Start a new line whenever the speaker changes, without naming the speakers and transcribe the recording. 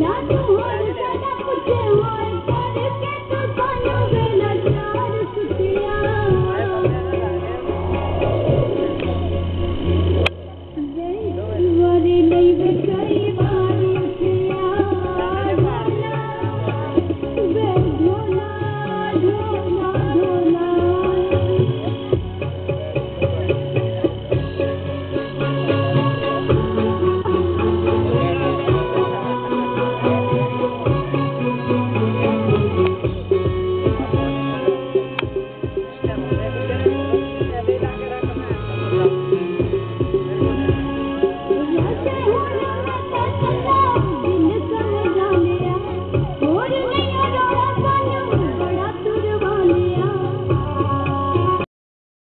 ना